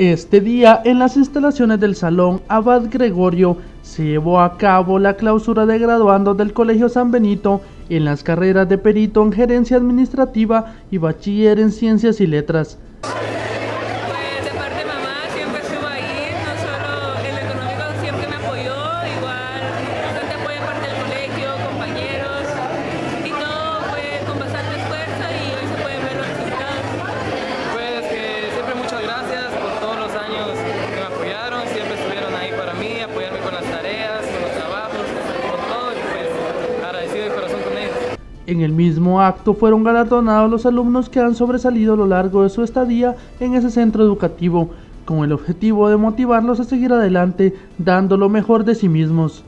Este día, en las instalaciones del Salón Abad Gregorio, se llevó a cabo la clausura de graduandos del Colegio San Benito en las carreras de perito en gerencia administrativa y bachiller en ciencias y letras. En el mismo acto fueron galardonados los alumnos que han sobresalido a lo largo de su estadía en ese centro educativo, con el objetivo de motivarlos a seguir adelante dando lo mejor de sí mismos.